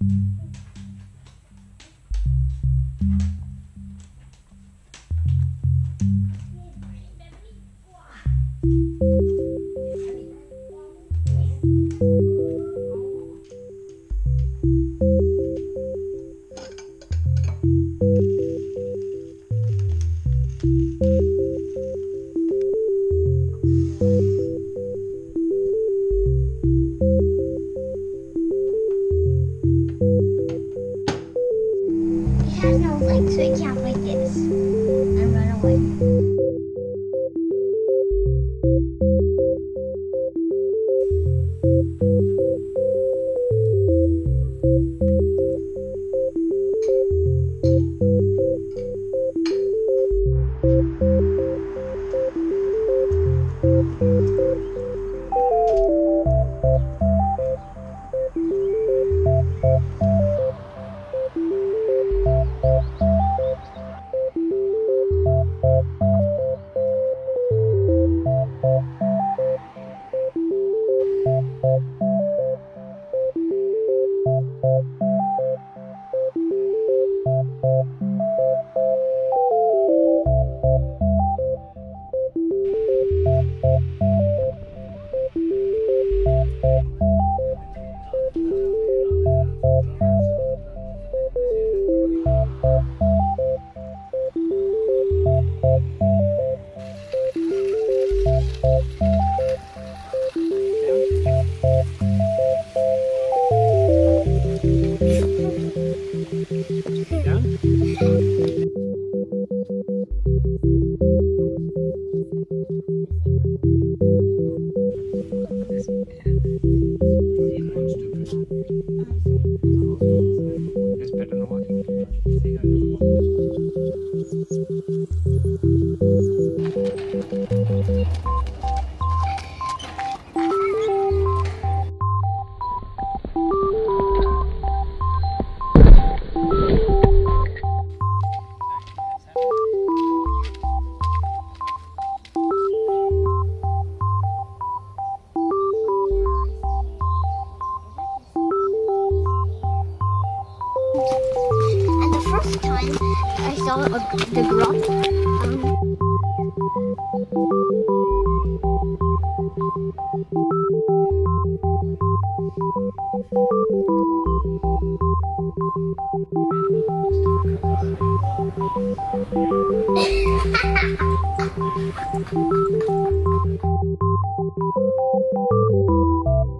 He has no legs, so he can't like this It's I saw a, the grot, um,